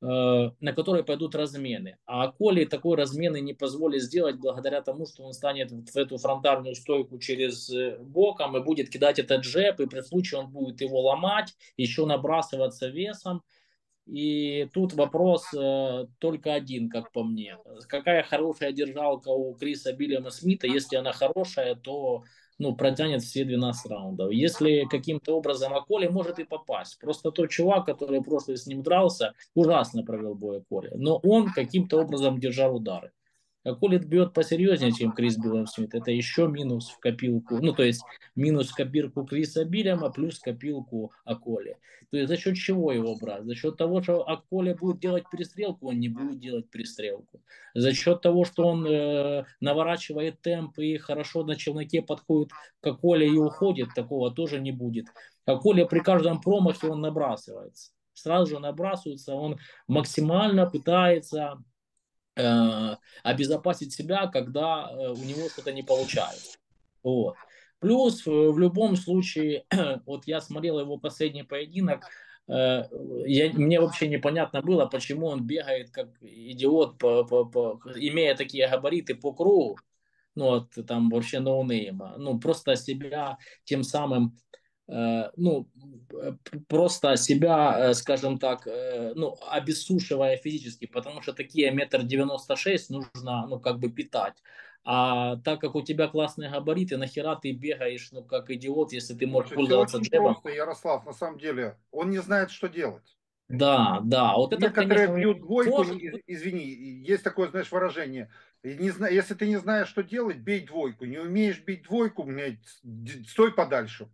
на которой пойдут размены. А Коли такой размены не позволит сделать благодаря тому, что он станет в эту фронтальную стойку через э, боком и будет кидать этот джеб, и при случае он будет его ломать, еще набрасываться весом. И тут вопрос э, только один, как по мне. Какая хорошая держалка у Криса Биллиама Смита? Если она хорошая, то ну, протянет все 12 раундов. Если каким-то образом Аколи может и попасть. Просто тот чувак, который просто с ним дрался, ужасно провел бой Аколи. Но он каким-то образом держал удары. Колит бьет посерьезнее, чем Крис Биллем Смит. Это еще минус в копилку. Ну, то есть минус в копирку Криса Биллема плюс копилку Аколи. То есть за счет чего его брать? За счет того, что Аколи будет делать перестрелку, он не будет делать перестрелку. За счет того, что он э, наворачивает темп и хорошо на челноке подходит к Аколе и уходит, такого тоже не будет. Аколи при каждом промахе он набрасывается. Сразу же набрасывается, он максимально пытается э, обезопасить себя, когда э, у него что-то не получается. Вот. Плюс э, в любом случае, вот я смотрел его последний поединок, э, я, мне вообще непонятно было, почему он бегает как идиот, по, по, по, имея такие габариты по кругу, ну вот там вообще ноунейма, ну просто себя тем самым ну, э, просто себя, э, скажем так, ну, обессушивая физически, потому что такие метр девяносто шесть нужно, ну, как бы питать. А так как у тебя классные габариты, нахера ты бегаешь, ну, как идиот, если ты можешь пользоваться джебом? просто, Ярослав, на самом деле. Он не знает, что делать. Да, да. Вот это, Некоторые конечно, бьют двойку, может... извини, есть такое, знаешь, выражение. Не зна... Если ты не знаешь, что делать, бей двойку. Не умеешь бить двойку, стой подальше.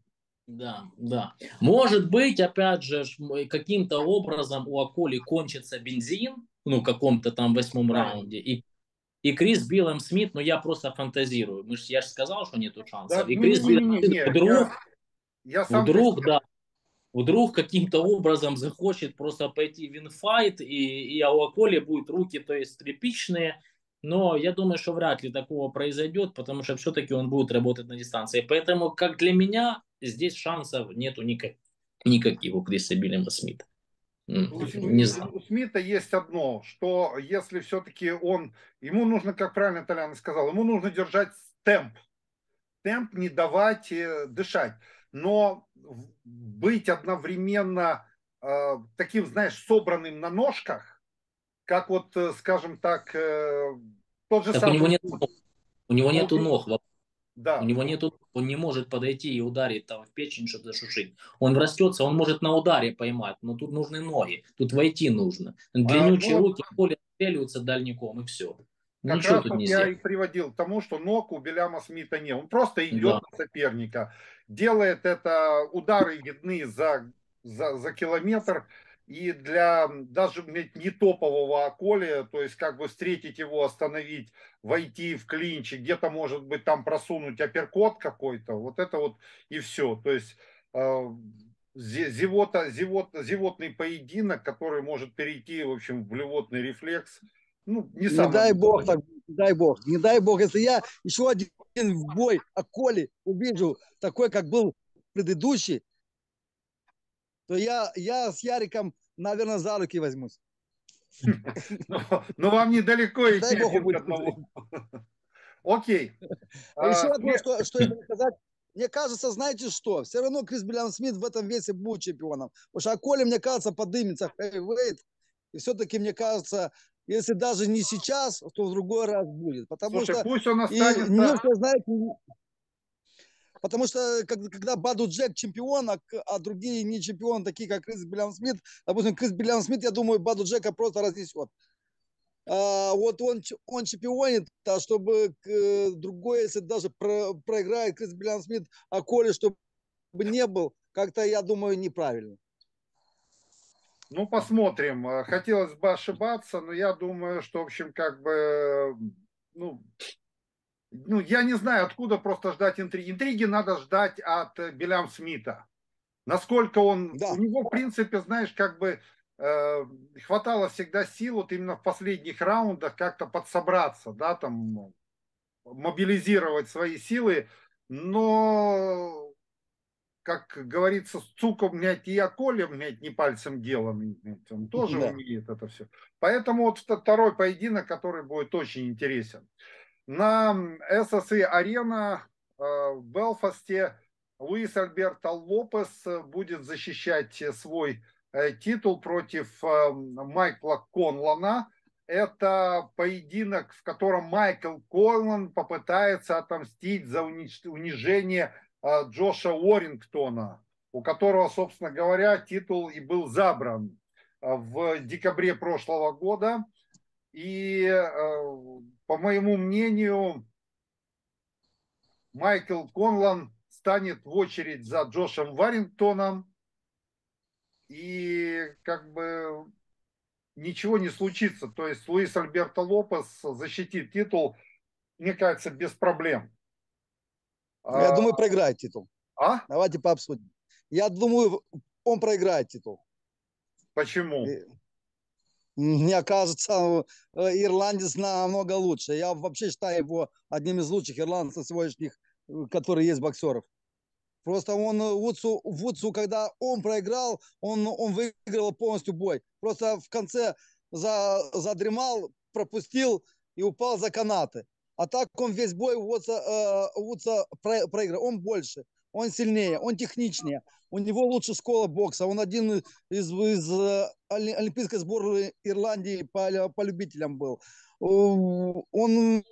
Да, да. Может быть, опять же, каким-то образом у Аколи кончится бензин, ну, в каком-то там восьмом раунде, и и Крис Биллем Смит, ну я просто фантазирую. Мы ж, я же сказал, что нету шансов. Да, и Крис Биллем Смит вдруг, я, я вдруг, да. вдруг каким-то образом захочет просто пойти в инфайт, и, и у Аколи будут руки, то есть тряпичные, но я думаю, что вряд ли такого произойдет, потому что все-таки он будет работать на дистанции. Поэтому, как для меня, здесь шансов нету никак, никаких у Криса Биллима Смита. Не знаю. У Смита есть одно, что если все-таки он, ему нужно, как правильно Толян сказал, ему нужно держать темп. Темп не давать э, дышать. Но быть одновременно э, таким, знаешь, собранным на ножках, как вот, э, скажем так, э, тот же так самый... У него нет, у него нету ног. Да. У него нету, он не может подойти и ударить там в печень, чтобы зашушить. Он растется, он может на ударе поймать, но тут нужны ноги, тут войти нужно. Длиннючие а, ну, руки, поле стреливаются дальником и все. Как Ничего раз тут не я и приводил к тому, что ног у Беляма Смита нет. Он просто идет да. на соперника, делает это, удары видны за, за, за километр, и для даже не топового Аколи, то есть как бы встретить его, остановить, войти в клинч, где-то может быть там просунуть апперкот какой-то, вот это вот и все. То есть э, зевота, зевот, зевотный поединок, который может перейти, в общем, в блевотный рефлекс. Ну, не, не дай бог, так, не дай бог, не дай бог, если я еще один бой Аколи увижу такой, как был предыдущий, то я, я с Яриком, наверное, за руки возьмусь. Но, но вам недалеко идти один к одному. Окей. Еще а, одно, что, что я хочу сказать. Мне кажется, знаете что, все равно Крис Биллян Смит в этом весе будет чемпионом. Потому что Аколи, мне кажется, подымется в. И все-таки, мне кажется, если даже не сейчас, то в другой раз будет. Потому Слушай, что пусть он останется... И, не, знаете, Потому что когда Баду Джек чемпион, а, а другие не чемпионы, такие как Крис Биллян Смит, допустим, Крис Биллян Смит, я думаю, Баду Джека просто разнесет. А, вот он, он чемпионит, а чтобы э, другой, если даже про, проиграет Крис Биллян Смит, а Коли, чтобы не был, как-то, я думаю, неправильно. Ну, посмотрим. Хотелось бы ошибаться, но я думаю, что, в общем, как бы, ну, ну, я не знаю, откуда просто ждать интриги. Интриги надо ждать от э, Белям Смита. Насколько он... Да. У него, в принципе, знаешь, как бы э, хватало всегда сил вот именно в последних раундах как-то подсобраться, да, там мобилизировать свои силы, но, как говорится, с цуком мять и околем мять не пальцем делом, он тоже да. умеет это все. Поэтому вот второй поединок, который будет очень интересен. На SSE Арена э, в Белфасте Луис Альберто Лопес будет защищать свой э, титул против э, Майкла Конлана. Это поединок, в котором Майкл Конлан попытается отомстить за унижение Джоша Уоррингтона, у которого, собственно говоря, титул и был забран в декабре прошлого года. И по моему мнению, Майкл Конлан станет в очередь за Джошем Варингтоном. И как бы ничего не случится. То есть Луис Альберто Лопес защитит титул, мне кажется, без проблем. Я а... думаю, проиграет титул. А? Давайте пообсудим. Я думаю, он проиграет титул. Почему? Мне кажется, э, ирландец намного лучше. Я вообще считаю его одним из лучших ирландцев сегодняшних, э, которые есть боксеров. Просто он э, Вудсу, Вудсу, когда он проиграл, он, он выиграл полностью бой. Просто в конце за, задремал, пропустил и упал за канаты. А так он весь бой Вудса, э, Вудса проиграл. Он больше, он сильнее, он техничнее. У него лучше школа бокса. Он один из, из олимпийской сборной Ирландии по, по любителям был. Он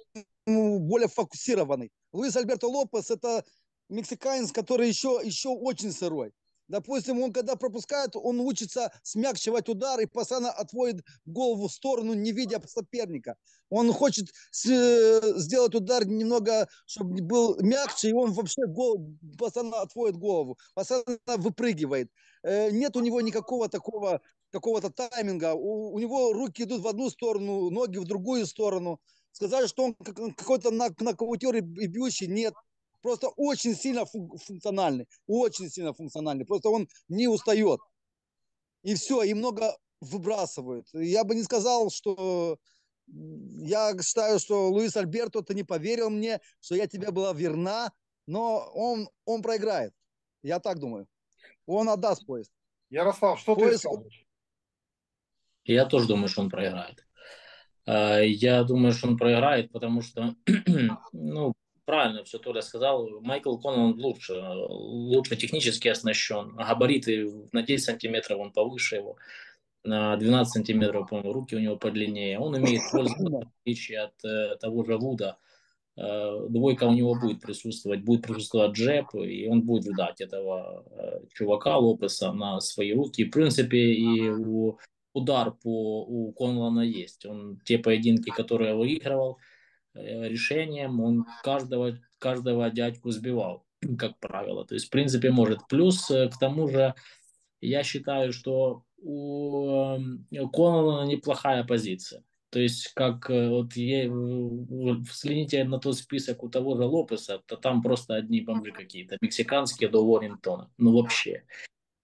более фокусированный. Луис Альберто Лопес – это мексиканец, который еще, еще очень сырой. Допустим, он когда пропускает, он учится смягчивать удар и постоянно отводит голову в сторону, не видя соперника. Он хочет сделать удар немного, чтобы был мягче, и он вообще гол, постоянно отводит голову, постоянно выпрыгивает. Э, нет у него никакого такого какого-то тайминга. У, у него руки идут в одну сторону, ноги в другую сторону. Сказать, что он какой-то нокаутер и бьющий, нет. Просто очень сильно функциональный, очень сильно функциональный. Просто он не устает. И все, и много выбрасывают. Я бы не сказал, что я считаю, что Луис Альберто, ты не поверил мне, что я тебе была верна, но он, он проиграет. Я так думаю. Он отдаст поезд. Ярослав, что поезд... ты скажешь? Я тоже думаю, что он проиграет. А, я думаю, что он проиграет, потому что, ну, правильно все Толя сказал, Майкл Коннан лучше, лучше технически оснащен, габариты на 10 сантиметров он повыше его на 12 сантиметров, по-моему, руки у него подлиннее. Он умеет пользоваться, в отличие от э, того же Вуда. Э, двойка у него будет присутствовать, будет присутствовать джеб, и он будет ждать этого э, чувака Лопеса на свои руки. В принципе, и у, удар по у Конлана есть. Он те поединки, которые выигрывал решением, он каждого, каждого дядьку сбивал, как правило. То есть, в принципе, может. Плюс, э, к тому же, я считаю, что у Конана неплохая позиция. То есть, как э, вот я, взгляните на тот список у того же Лопеса, то там просто одни бомжи какие-то, мексиканские до Уоррингтона. Ну, вообще.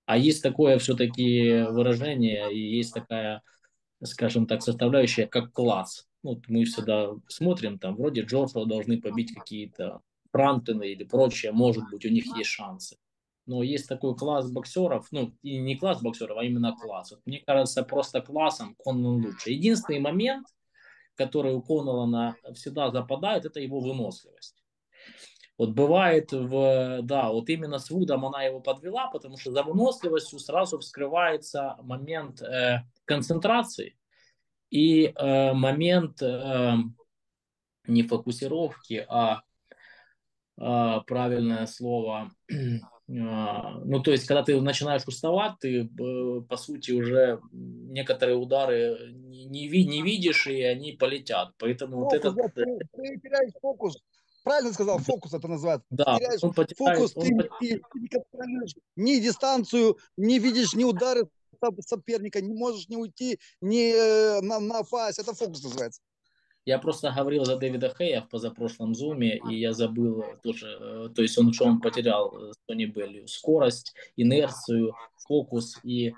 А есть такое все-таки выражение, и есть такая, скажем так, составляющая, как класс. Ну, мы всегда смотрим, там, вроде Джошуа должны побить какие-то Франтоны или прочее, может быть, у них есть шансы но есть такой класс боксеров, ну, и не класс боксеров, а именно класс. Вот, мне кажется, просто классом Коннан лучше. Единственный момент, который у Коннелана всегда западает, это его выносливость. Вот бывает, в, да, вот именно с Вудом она его подвела, потому что за выносливостью сразу вскрывается момент э, концентрации и э, момент э, не фокусировки, а э, правильное слово А, ну, то есть, когда ты начинаешь уставать, ты, э, по сути, уже некоторые удары не, не, не видишь, и они полетят. Поэтому фокус, вот этот... Ты, ты теряешь фокус. Правильно сказал, фокус это называется. Да, теряешь он потеряет, фокус, он... ты, ты, ты не контролируешь ни дистанцию, не видишь ни удары соперника, не можешь не уйти ни э, на, на фазе. Это фокус называется. Я просто говорил за Дэвида Хэя в позапрошлом зуме, и я забыл тоже, э, то есть он что он потерял э, Тони Беллью, скорость, инерцию, фокус и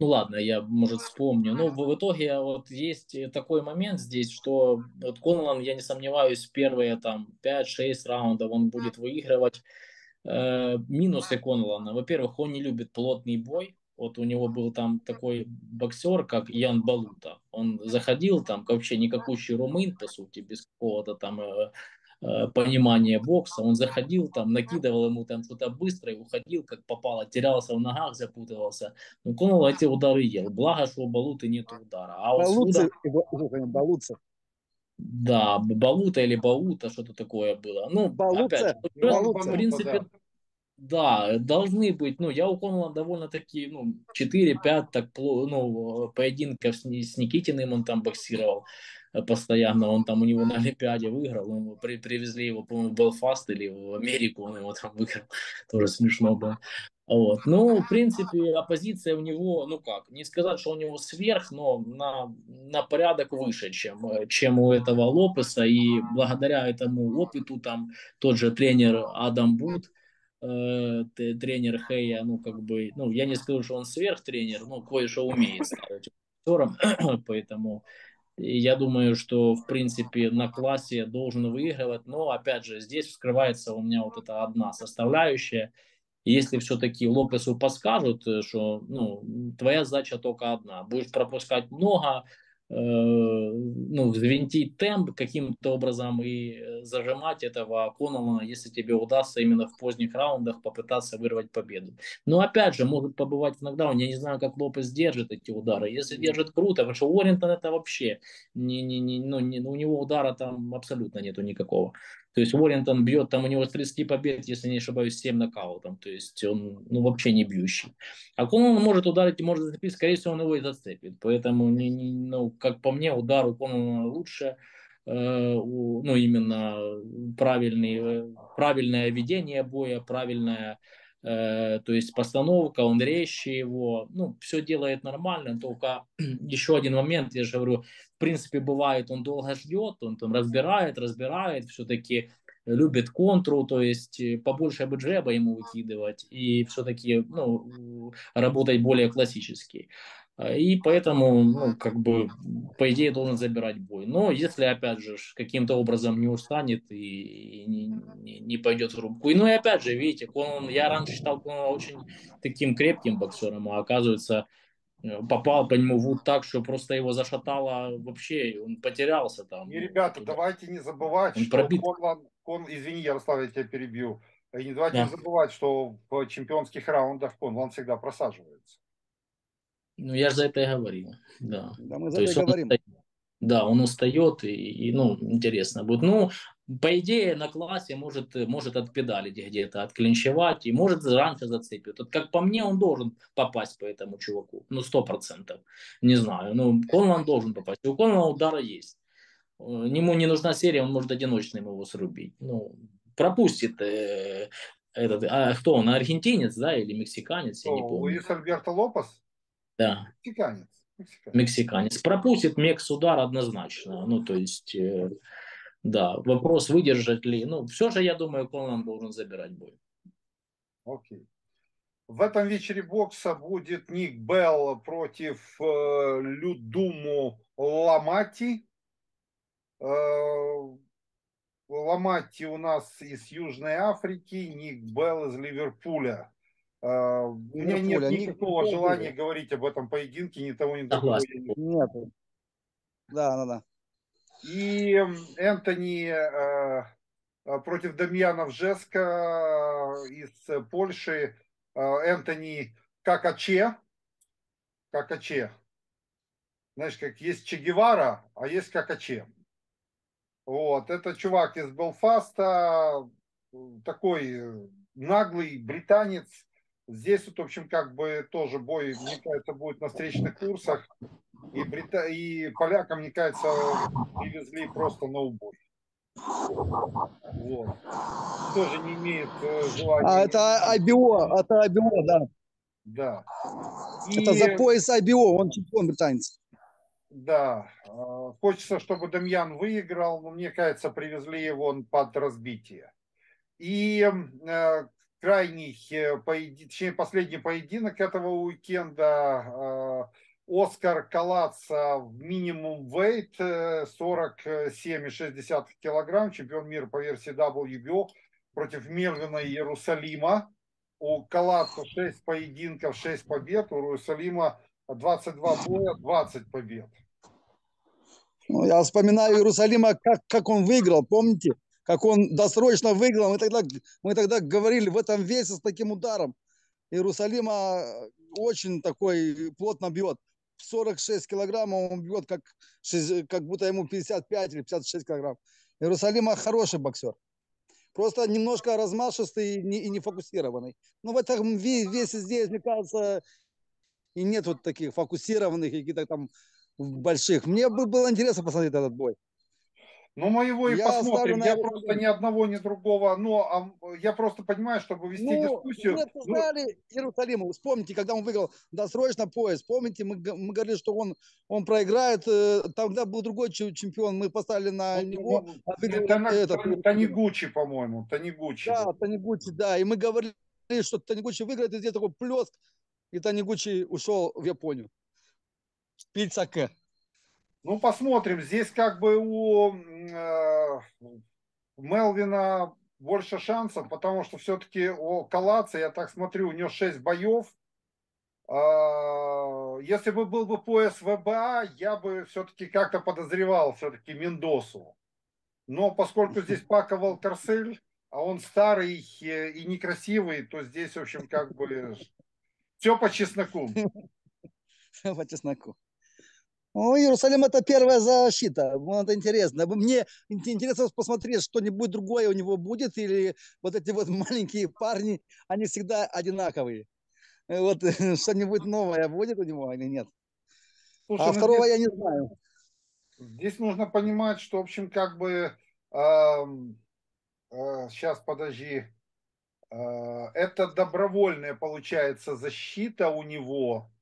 ну ладно, я, может, вспомню. Ну, в, в итоге вот есть такой момент здесь, что вот Конлан, я не сомневаюсь, первые там 5-6 раундов он будет выигрывать. Э, минусы Конлана. Во-первых, он не любит плотный бой. Вот у него был там такой боксер, как Ян Балута. Он заходил там, вообще никакущий румын, по сути, без какого-то там э, э, понимания бокса. Он заходил там, накидывал ему там что-то быстро и уходил, как попало, терялся в ногах, запутывался. Ну, Коннелл эти удары ел. Благо, что у Балуты нет удара. А Балуцы, Суда... Балуцы. Да, Балута или Баута, что-то такое было. Ну, Балуца. опять, Балуца, в принципе, да да, должны быть, ну, я у Коннелла довольно-таки, ну, 4-5 так, ну, поединков с, с Никитиным он там боксировал э, постоянно, он там у него на Олимпиаде выиграл, ему при, привезли его, по-моему, в Белфаст или в Америку, он его там выиграл, тоже смешно было. Вот. Ну, в принципе, оппозиция у него, ну как, не сказать, что у него сверх, но на, на порядок выше, чем, чем у этого Лопеса. И благодаря этому опыту там тот же тренер Адам Буд, э, тренер Хэя, ну, как бы, ну, я не скажу, что он сверхтренер, но кое-что умеет ставить поэтому я думаю, что, в принципе, на классе должен выигрывать, но, опять же, здесь вскрывается у меня вот эта одна составляющая, если все-таки Лопесу подскажут, что ну, твоя задача только одна, будешь пропускать много, Э, ну, взвинтить темп каким-то образом и э, зажимать этого Коннеллана, если тебе удастся именно в поздних раундах попытаться вырвать победу. Но опять же, может побывать иногда, я не знаю, как Лопес держит эти удары. Если держит круто, потому что Уоррентон это вообще, не, не, не, ну, не, у него удара там абсолютно нету никакого. То есть Уоррентон бьет, там у него с 30 побед, если не ошибаюсь, 7 нокаутом. То есть он ну, вообще не бьющий. А Конан может ударить, может зацепить, скорее всего, он его и зацепит. Поэтому, не, не, ну, как по мне, удар у Конана лучше. Э, ну, именно правильный, э, правильное ведение боя, правильное то есть постановка, он резче его, ну, все делает нормально, только еще один момент, я же говорю, в принципе, бывает, он долго ждет, он там разбирает, разбирает, все-таки любит контру, то есть побольше бы джеба ему выкидывать и все-таки ну, работать более классически. И поэтому, ну, как бы, по идее, должен забирать бой. Но если, опять же, каким-то образом не устанет и, и не, не, не пойдет в рубку. И, ну, и опять же, видите, Конан, я раньше считал Конана очень таким крепким боксером, а оказывается, э, попал по нему Вуд так, что просто его зашатало вообще, он потерялся там. И, ребята, туда. давайте не забывать, он что пробит. Конлан, Кон, извини, Ярослав, я тебя перебью. И не давайте да. не забывать, что в чемпионских раундах Конлан всегда просаживается. Ну, я же за это и говорил. Да, да мы за это и говорим. Устает, да, он устает, и, и, ну, интересно будет. Ну, по идее, на классе может, может отпедалить где-то, отклинчевать, и может раньше зацепить. Вот как по мне, он должен попасть по этому чуваку. Ну, сто процентов. Не знаю. Ну, Конлан должен попасть. У Конлана удара есть. Ему не нужна серия, он может одиночным его срубить. Ну, пропустит э, этот, а кто он, аргентинец, да, или мексиканец, я не помню. Луис Альберто Лопес? Да. Мексиканец. Мексиканец. Мексиканец. Пропустит Мекс удар однозначно. Ну, то есть, э, да, вопрос, выдержать ли. Ну, все же, я думаю, Конан должен забирать бой. Окей. В этом вечере бокса будет Ник Белл против э, Людуму Ламати. Э, Ламати у нас из Южной Африки, Ник Белл из Ливерпуля. А, у меня нет Пуля, никакого желания нет. говорить об этом поединке, ни того, ни другого. Нет. Да, да, да. И Энтони э, против Дамьяна Вжеска из Польши. Энтони Какаче. Какаче. Знаешь, как есть Че Гевара, а есть Какаче. Вот, это чувак из Белфаста, такой наглый британец, Здесь вот, в общем, как бы тоже бой, мне кажется, будет на встречных курсах. И, Брита... и полякам, мне кажется, привезли просто на убой. Вот. Тоже не имеет э, желания. А это IBO, это IBO, да. Да. И... Это за пояс IBO, он чемпион британец. Да. Э, хочется, чтобы Дамьян выиграл, но мне кажется, привезли его под разбитие. И э, крайний, э, поеди... точнее, последний поединок этого уикенда. Э, Оскар Калаца в минимум вейт 47,6 килограмм, чемпион мира по версии WBO против Мельвина Иерусалима. У Калаца 6 поединков, 6 побед, у Иерусалима 22 боя, 20 побед. Ну, я вспоминаю Иерусалима, как, как он выиграл, помните? Как он досрочно выиграл. Мы тогда, мы тогда говорили в этом весе с таким ударом. Иерусалима очень такой плотно бьет. 46 килограммов он бьет, как, как будто ему 55 или 56 килограмм. Иерусалима хороший боксер. Просто немножко размашистый и не, и не фокусированный. Но в этом весе здесь, мне кажется, и нет вот таких фокусированных каких-то там больших. Мне бы было интересно посмотреть этот бой. Ну, мы его и я посмотрим. Я просто ни одного, ни другого. Но а, я просто понимаю, чтобы вести ну, дискуссию. Мы обсуждали ну... Иерусалима. Вспомните, когда он выиграл досрочно пояс. Помните, мы, мы говорили, что он, он проиграет. Э, тогда был другой чемпион. Мы поставили на ну, него. Ну, а Тана, этот, Танигучи, по-моему. Танигучи. Да, Танигучи, да. И мы говорили, что Танигучи выиграет. И здесь такой плеск. И Танигучи ушел в Японию. Пить саке. Ну, посмотрим. Здесь как бы у э, Мелвина больше шансов, потому что все-таки у Калаца, я так смотрю, у него 6 боев. Э, если бы был бы пояс ВБА, я бы все-таки как-то подозревал все-таки Мендосу. Но поскольку здесь Пака Валкарсель, а он старый и некрасивый, то здесь, в общем, как бы все по чесноку. Все по чесноку. Ну, Иерусалим это первая защита. Вот это интересно. Мне интересно посмотреть, что-нибудь другое у него будет, или вот эти вот маленькие парни, они всегда одинаковые. Вот что-нибудь новое будет у него или нет? Слушай, а ну второго здесь, я не знаю. Здесь нужно понимать, что, в общем, как бы э, э, сейчас подожди. Э, это добровольная, получается, защита у него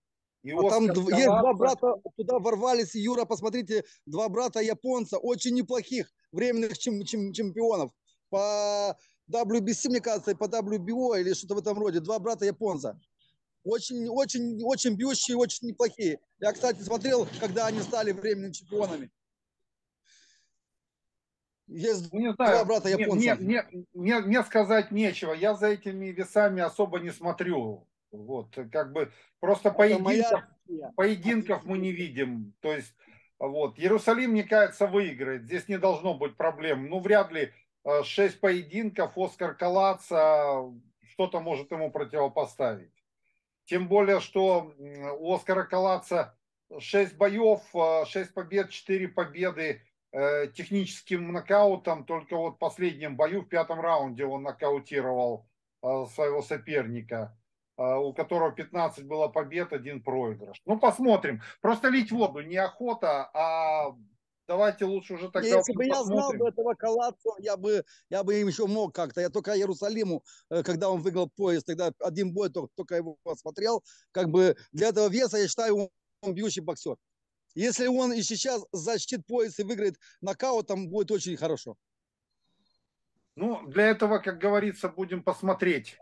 и а там Калафа... есть два брата, туда ворвались, Юра, посмотрите, два брата японца, очень неплохих временных чем, чем, чемпионов. по WBC, мне кажется, и по WBO или что-то в этом роде. Два брата японца. Очень, очень, очень бьющие, очень неплохие. Я, кстати, смотрел, когда они стали временными чемпионами. Есть ну, не знаю, два брата японца. Мне, мне, мне, мне сказать нечего. Я за этими весами особо не смотрю. Вот, как бы просто поединков, моя... поединков мы не видим. То есть, вот, Иерусалим, мне кажется, выиграет. Здесь не должно быть проблем. Ну, вряд ли э, шесть поединков Оскар Калаца что-то может ему противопоставить. Тем более, что у Оскара Калаца 6 боев, 6 э, побед, 4 победы э, техническим нокаутом. Только вот в последнем бою, в пятом раунде, он нокаутировал э, своего соперника, у которого 15 было побед, один проигрыш. Ну, посмотрим. Просто лить воду неохота, а Давайте лучше уже тогда Если бы я знал бы этого Калацо, я бы, я бы им еще мог как-то. Я только Иерусалиму, э, когда он выиграл поезд, тогда один бой только, только его посмотрел. Как бы для этого веса, я считаю, он бьющий боксер. Если он и сейчас защитит пояс и выиграет нокаутом, будет очень хорошо. Ну, для этого, как говорится, будем посмотреть.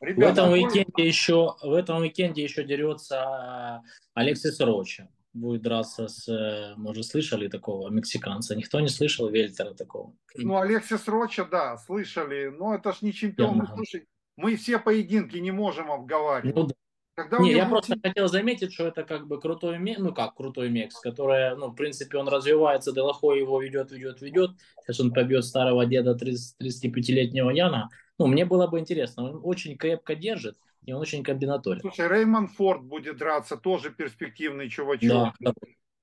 Ребята, в этом уикенде еще в этом уикенде еще дерется Алексис Роча будет драться с, э, может, слышали такого мексиканца? Никто не слышал Вельтера такого? Ну, Алексис Роча, да, слышали, но это ж не чемпион. Ну, слушай, мы все поединки не можем обговаривать. Ну, да. Когда не, я просто хотел заметить, что это как бы крутой мекс, ну как крутой мекс, который, ну, в принципе, он развивается, Делахо его ведет, ведет, ведет. Сейчас он побьет старого деда 30, 35-летнего Яна. Ну, мне было бы интересно, он очень крепко держит, и он очень комбинаторен. Слушай, Реймон Форд будет драться, тоже перспективный чувачок. Да,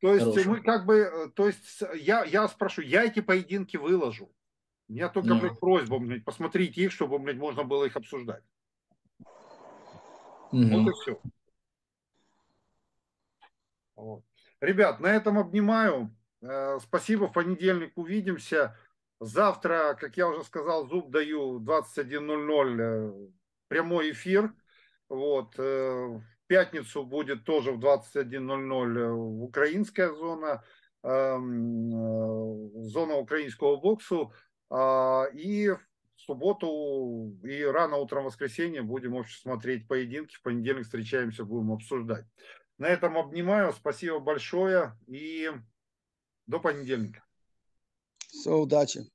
то есть хороший. мы как бы, э, то есть я, я спрошу, я эти поединки выложу. У меня только, yeah. блядь, просьба, блядь, посмотрите их, чтобы, блядь, можно было их обсуждать. Mm-hmm. Вот и все. Вот. Ребят, на этом обнимаю. Э, спасибо, в понедельник увидимся. Завтра, как я уже сказал, зуб даю 21.00 э, прямой эфир. Вот. Э, в пятницу будет тоже в 21.00 э, украинская зона, эм, зона украинского боксу. А, и в субботу и рано утром воскресенье будем общем смотреть поединки. В понедельник встречаемся, будем обсуждать. На этом обнимаю. Спасибо большое и до понедельника. Все, удачи.